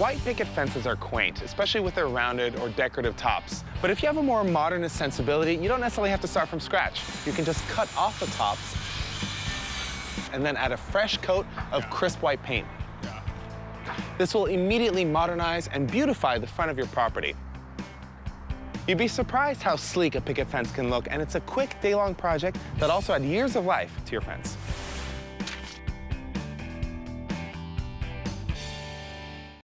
White picket fences are quaint, especially with their rounded or decorative tops. But if you have a more modernist sensibility, you don't necessarily have to start from scratch. You can just cut off the tops and then add a fresh coat of crisp white paint. This will immediately modernize and beautify the front of your property. You'd be surprised how sleek a picket fence can look, and it's a quick day-long project that also adds years of life to your fence.